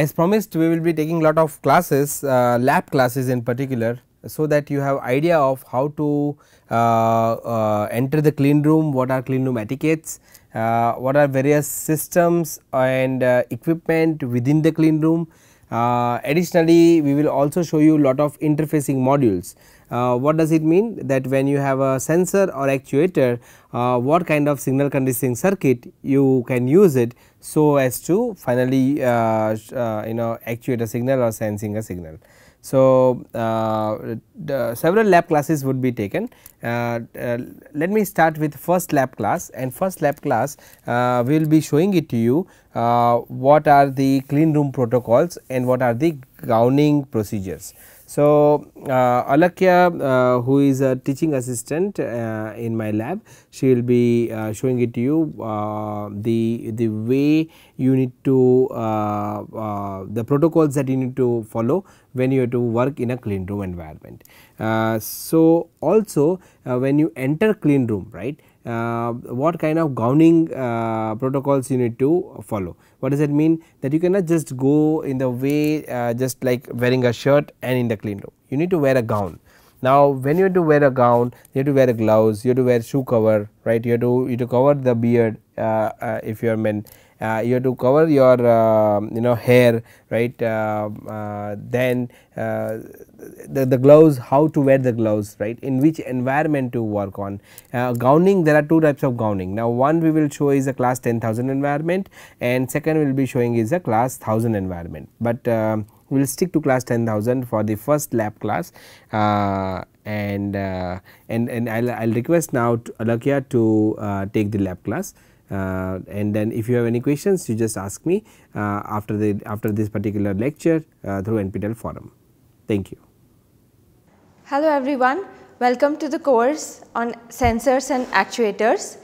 as promised we will be taking lot of classes uh, lab classes in particular so that you have idea of how to uh, uh, enter the clean room, what are clean room etiquettes, uh, what are various systems and equipment within the clean room. Additionally, we will also show you lot of interfacing modules. Uh, what does it mean that when you have a sensor or actuator what kind of signal conditioning circuit you can use it so as to finally you know actuate a signal or sensing a signal. So, uh, several lab classes would be taken. Uh, uh, let me start with first lab class and first lab class uh, we will be showing it to you uh, what are the clean room protocols and what are the gowning procedures. So, uh, Alakya uh, who is a teaching assistant uh, in my lab she will be uh, showing it to you the the way you need to the protocols that you need to follow when you have to work in a clean room environment. so, also when you enter clean room right uh, what kind of gowning uh, protocols you need to follow. What does it mean that you cannot just go in the way uh, just like wearing a shirt and in the clean room you need to wear a gown. Now, when you have to wear a gown you have to wear gloves you have to wear shoe cover right you have to you have to cover the beard uh, uh, if you are men uh, you have to cover your uh, you know hair right? Uh, uh, then the, the gloves how to wear the gloves right? In which environment to work on. Gowning there are two types of gowning. Now one we will show is a class 10000 environment and second we will be showing is a class 1000 environment. But we will stick to class 10000 for the first lab class and uh, and and I'll, I'll request now to Alakia to uh, take the lab class uh, and then if you have any questions you just ask me uh, after the after this particular lecture uh, through NPTEL forum. Thank you. Hello everyone, welcome to the course on sensors and actuators.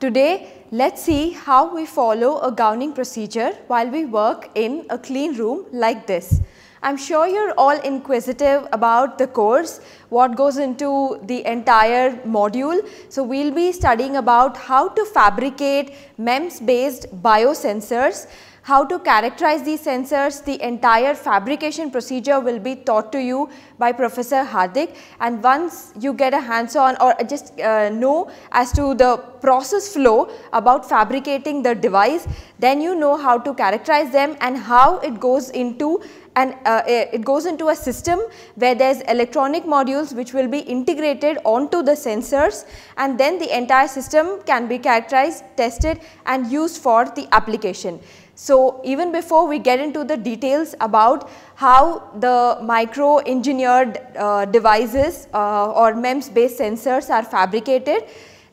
Today let us see how we follow a gowning procedure while we work in a clean room like this. I am sure you are all inquisitive about the course, what goes into the entire module. So, we will be studying about how to fabricate MEMS based biosensors how to characterize these sensors, the entire fabrication procedure will be taught to you by Professor Hardik and once you get a hands on or just uh, know as to the process flow about fabricating the device, then you know how to characterize them and how it goes into and uh, it goes into a system where there is electronic modules which will be integrated onto the sensors and then the entire system can be characterized, tested and used for the application. So, even before we get into the details about how the micro engineered uh, devices uh, or MEMS based sensors are fabricated,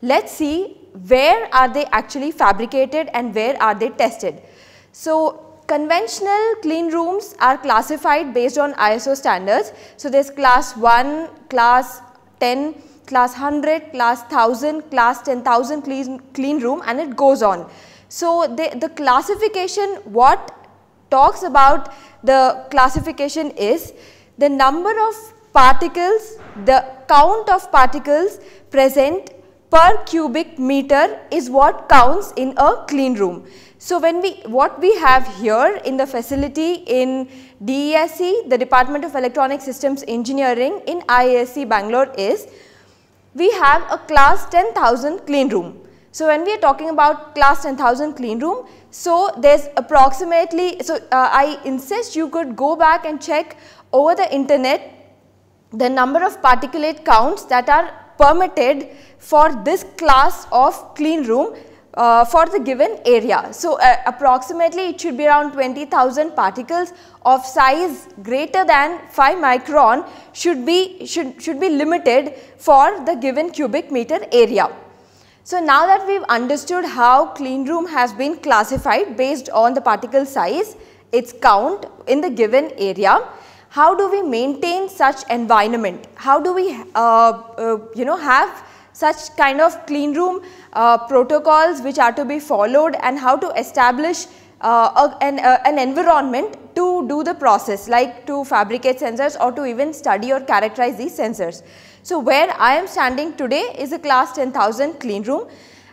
let us see where are they actually fabricated and where are they tested. So, conventional clean rooms are classified based on ISO standards. So, there is class 1, class 10, class 100, class 1000, class 10,000 clean, clean room and it goes on. So, the classification what talks about the classification is the number of particles, the count of particles present per cubic meter is what counts in a clean room. So, when we what we have here in the facility in DESE, the Department of Electronic Systems Engineering in IISc Bangalore is we have a class 10,000 clean room. So, when we are talking about class 10,000 clean room, so there is approximately, so uh, I insist you could go back and check over the internet the number of particulate counts that are permitted for this class of clean room uh, for the given area. So, uh, approximately it should be around 20,000 particles of size greater than 5 micron should be should should be limited for the given cubic meter area. So now that we have understood how clean room has been classified based on the particle size, its count in the given area, how do we maintain such environment? How do we uh, uh, you know have such kind of clean room uh, protocols which are to be followed and how to establish uh, an, uh, an environment to do the process like to fabricate sensors or to even study or characterize these sensors. So, where I am standing today is a class 10,000 clean room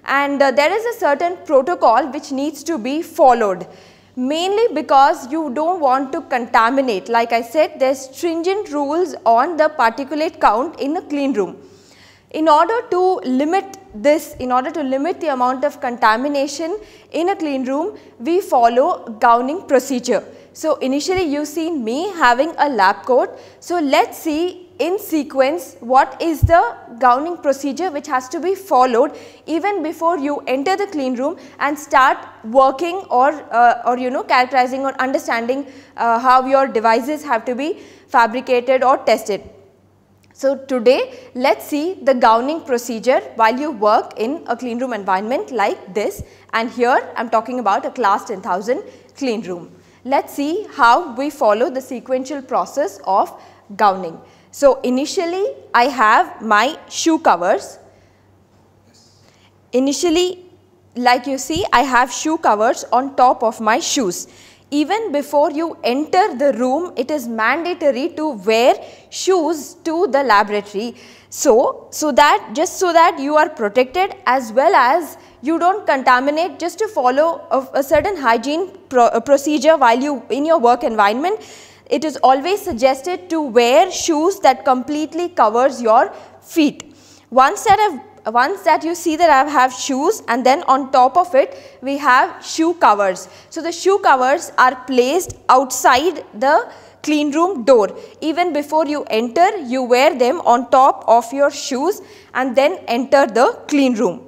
and uh, there is a certain protocol which needs to be followed. mainly because you do not want to contaminate. Like I said, there are stringent rules on the particulate count in a clean room. In order to limit this, in order to limit the amount of contamination in a clean room, we follow gowning procedure. So, initially you see me having a lab coat. So, let us see in sequence what is the gowning procedure which has to be followed even before you enter the clean room and start working or, uh, or you know characterizing or understanding uh, how your devices have to be fabricated or tested. So, today let us see the gowning procedure while you work in a clean room environment like this and here I am talking about a class 10000 clean room. Let us see how we follow the sequential process of gowning. So, initially I have my shoe covers. Initially like you see I have shoe covers on top of my shoes. Even before you enter the room it is mandatory to wear shoes to the laboratory. So, so that just so that you are protected as well as you do not contaminate just to follow a, a certain hygiene pro, procedure while you in your work environment it is always suggested to wear shoes that completely covers your feet. Once that I've once that you see that I have shoes and then on top of it we have shoe covers. So, the shoe covers are placed outside the clean room door. Even before you enter you wear them on top of your shoes and then enter the clean room.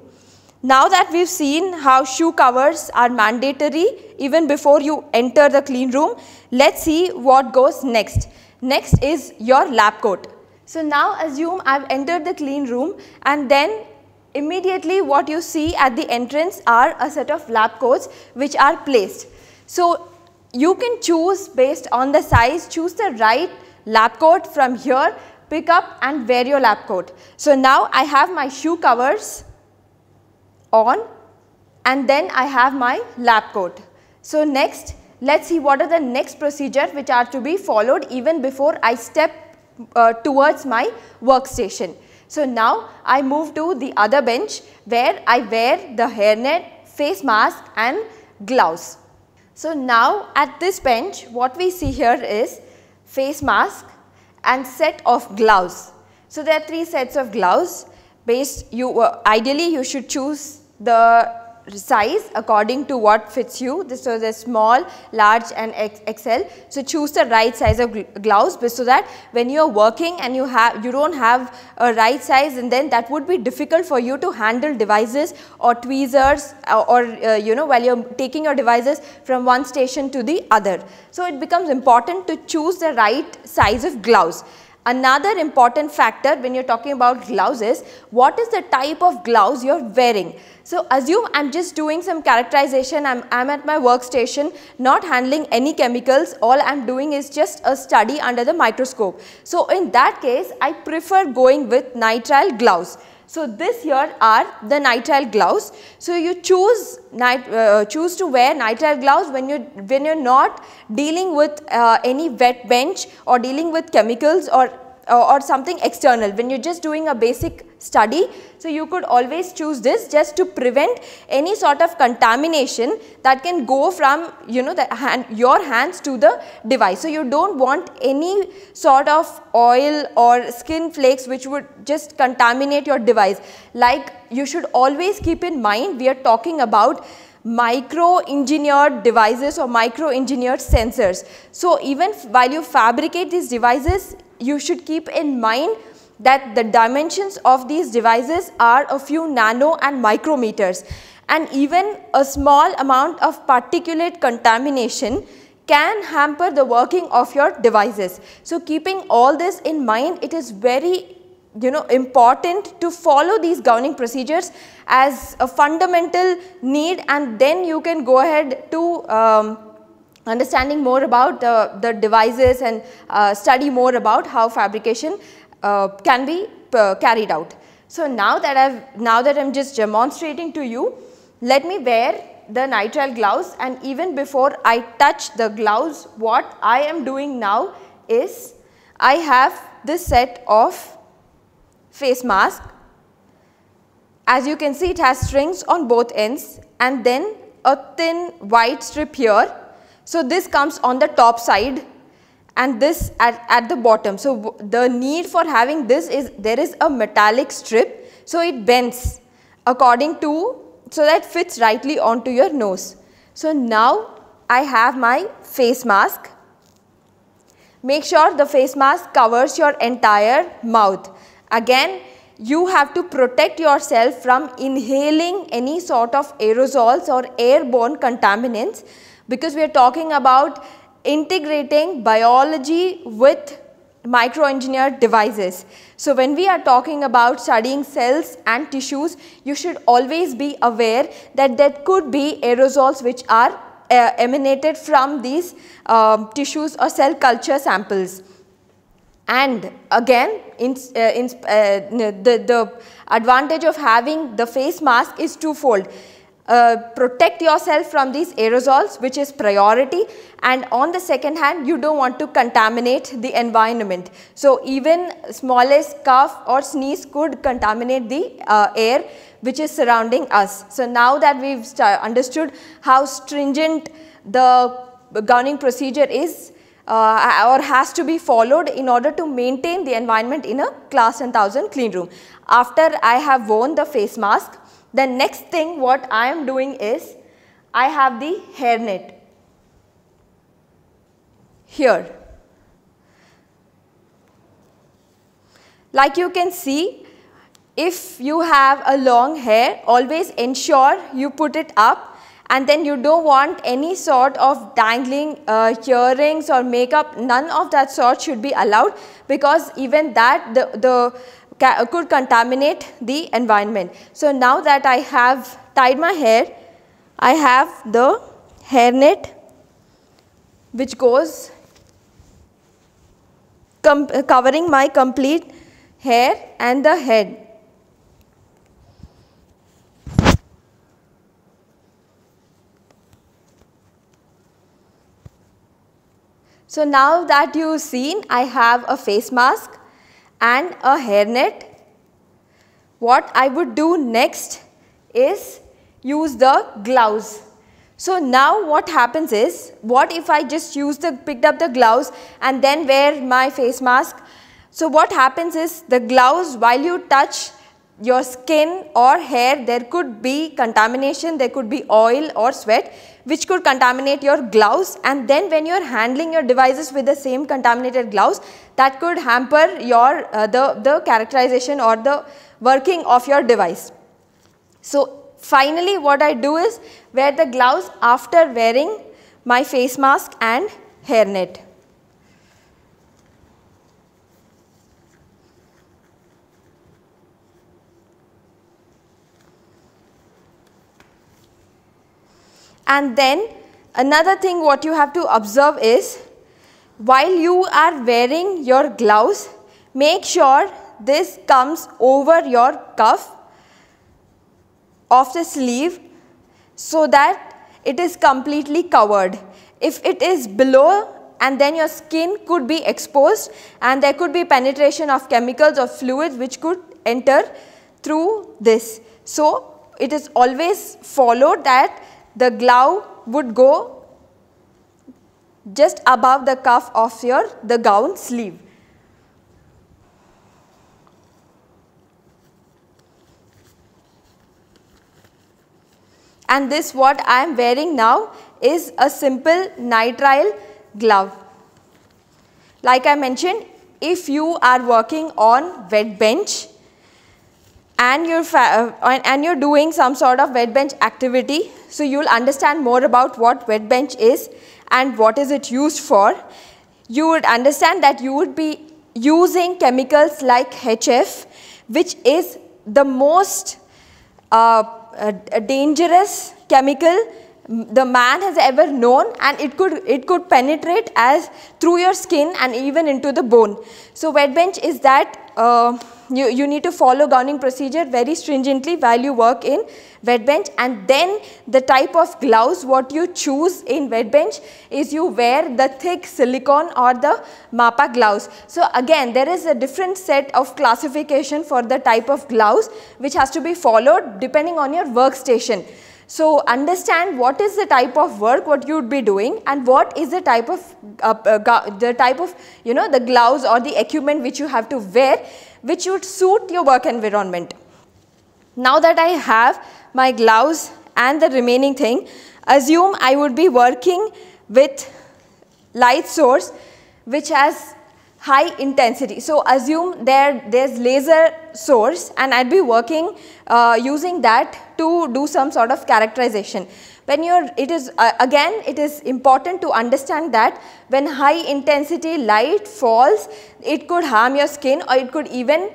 Now that we have seen how shoe covers are mandatory even before you enter the clean room, let us see what goes next. Next is your lab coat. So now assume I have entered the clean room and then immediately what you see at the entrance are a set of lab coats which are placed. So you can choose based on the size, choose the right lab coat from here, pick up and wear your lab coat. So now I have my shoe covers on and then I have my lab coat. So next let us see what are the next procedure which are to be followed even before I step uh, towards my workstation. So now I move to the other bench where I wear the hairnet, face mask and gloves. So now at this bench what we see here is face mask and set of gloves. So there are three sets of gloves based you uh, ideally you should choose the size according to what fits you. This was a small, large and XL. So choose the right size of gloves so that when you are working and you have you don't have a right size and then that would be difficult for you to handle devices or tweezers or, or uh, you know while you are taking your devices from one station to the other. So it becomes important to choose the right size of gloves. Another important factor when you are talking about gloves is what is the type of gloves you are wearing. So assume I am just doing some characterization, I am at my workstation not handling any chemicals, all I am doing is just a study under the microscope. So in that case I prefer going with nitrile gloves. So this here are the nitrile gloves. So you choose uh, choose to wear nitrile gloves when you when you're not dealing with uh, any wet bench or dealing with chemicals or Uh, or something external when you're just doing a basic study. So, you could always choose this just to prevent any sort of contamination that can go from you know hand, your hands to the device. So, you do not want any sort of oil or skin flakes which would just contaminate your device. Like you should always keep in mind we are talking about micro engineered devices or micro engineered sensors. So, even while you fabricate these devices you should keep in mind that the dimensions of these devices are a few nano and micrometers and even a small amount of particulate contamination can hamper the working of your devices. So, keeping all this in mind it is very you know important to follow these gowning procedures as a fundamental need and then you can go ahead to um, understanding more about the, the devices and uh, study more about how fabrication uh, can be uh, carried out. So now that I've now that I'm just demonstrating to you, let me wear the nitrile gloves and even before I touch the gloves, what I am doing now is I have this set of face mask. As you can see it has strings on both ends and then a thin white strip here So this comes on the top side and this at, at the bottom. So the need for having this is there is a metallic strip so it bends according to so that fits rightly onto your nose. So now I have my face mask. Make sure the face mask covers your entire mouth. Again you have to protect yourself from inhaling any sort of aerosols or airborne contaminants because we are talking about integrating biology with microengineered devices. So when we are talking about studying cells and tissues, you should always be aware that there could be aerosols which are uh, emanated from these uh, tissues or cell culture samples. And again, in, uh, in, uh, the, the advantage of having the face mask is twofold. Uh, protect yourself from these aerosols which is priority and on the second hand you don't want to contaminate the environment. So even smallest cough or sneeze could contaminate the uh, air which is surrounding us. So now that we've understood how stringent the gowning procedure is uh, or has to be followed in order to maintain the environment in a class 10,000 clean room. After I have worn the face mask, the next thing what I am doing is I have the hairnet here. Like you can see if you have a long hair always ensure you put it up and then you don't want any sort of dangling uh, earrings or makeup none of that sort should be allowed because even that the, the could contaminate the environment. So now that I have tied my hair, I have the hairnet which goes covering my complete hair and the head. So now that you've seen, I have a face mask and a hairnet. What I would do next is use the gloves. So now what happens is, what if I just use the, picked up the gloves and then wear my face mask? So what happens is the gloves while you touch your skin or hair there could be contamination, there could be oil or sweat which could contaminate your gloves and then when you are handling your devices with the same contaminated gloves that could hamper your uh, the, the characterization or the working of your device. So finally what I do is wear the gloves after wearing my face mask and hairnet. And then another thing what you have to observe is while you are wearing your gloves, make sure this comes over your cuff of the sleeve so that it is completely covered. If it is below and then your skin could be exposed and there could be penetration of chemicals or fluids which could enter through this. So, it is always followed that the glove would go just above the cuff of your the gown sleeve. And this what I am wearing now is a simple nitrile glove. Like I mentioned, if you are working on wet bench and you're, uh, and you're doing some sort of wet bench activity, so you'll understand more about what wet bench is and what is it used for. You would understand that you would be using chemicals like HF which is the most uh, uh, dangerous chemical the man has ever known and it could it could penetrate as through your skin and even into the bone. So wet bench is that uh, you, you need to follow gowning procedure very stringently while you work in wet bench and then the type of gloves what you choose in wet bench is you wear the thick silicone or the MAPA gloves. So again there is a different set of classification for the type of gloves which has to be followed depending on your workstation. So, understand what is the type of work what you would be doing and what is the type of uh, uh, the type of you know the gloves or the equipment which you have to wear which would suit your work environment. Now that I have my gloves and the remaining thing, assume I would be working with light source which has high intensity. So, assume there there's laser source and I'd be working uh, using that to do some sort of characterization. When you're, it is uh, again it is important to understand that when high intensity light falls, it could harm your skin or it could even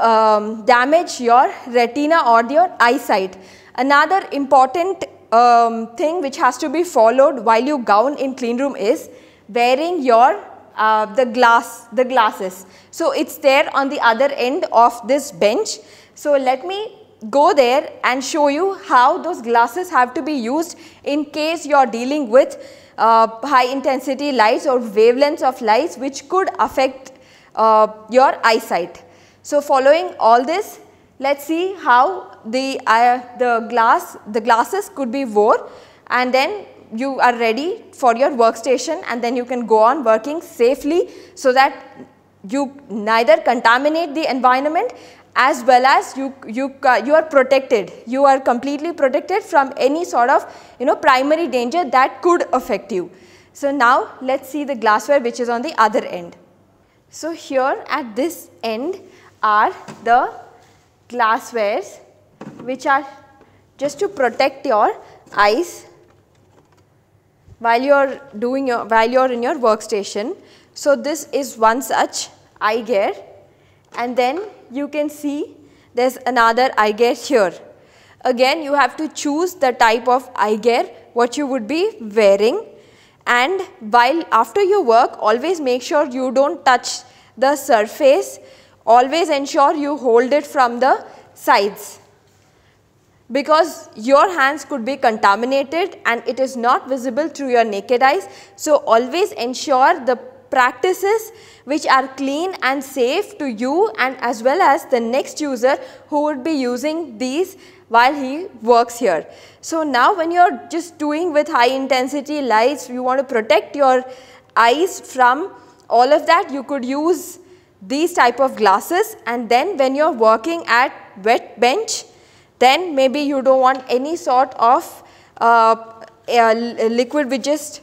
um, damage your retina or your eyesight. Another important um, thing which has to be followed while you gown in clean room is wearing your uh, the glass, the glasses. So, it is there on the other end of this bench. So, let me go there and show you how those glasses have to be used in case you are dealing with uh, high intensity lights or wavelengths of lights which could affect uh, your eyesight. So, following all this let us see how the, uh, the glass the glasses could be wore and then you are ready for your workstation and then you can go on working safely so that you neither contaminate the environment as well as you, you, uh, you are protected. You are completely protected from any sort of you know primary danger that could affect you. So, now let us see the glassware which is on the other end. So, here at this end are the glasswares which are just to protect your eyes while you are doing your while you are in your workstation. So, this is one such eye gear and then you can see there is another eye gear here. Again you have to choose the type of eye gear what you would be wearing and while after you work always make sure you do not touch the surface always ensure you hold it from the sides because your hands could be contaminated and it is not visible through your naked eyes. So, always ensure the practices which are clean and safe to you and as well as the next user who would be using these while he works here. So, now when you are just doing with high intensity lights, you want to protect your eyes from all of that, you could use these type of glasses and then when you are working at wet bench, then maybe you do not want any sort of uh, liquid which just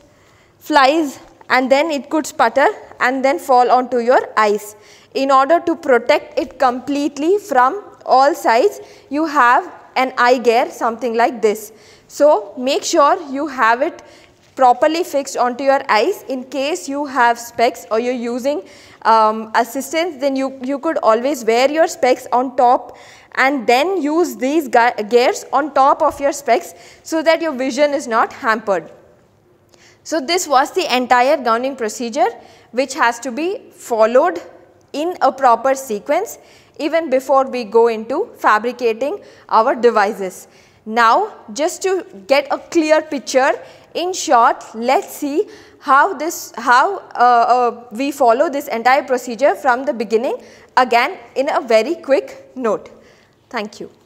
flies and then it could sputter and then fall onto your eyes. In order to protect it completely from all sides, you have an eye gear something like this. So, make sure you have it properly fixed onto your eyes in case you have specs or you are using um, assistance then you, you could always wear your specs on top and then use these gears on top of your specs so that your vision is not hampered. So, this was the entire gowning procedure which has to be followed in a proper sequence even before we go into fabricating our devices. Now, just to get a clear picture in short let us see how this how uh, uh, we follow this entire procedure from the beginning again in a very quick note. Thank you.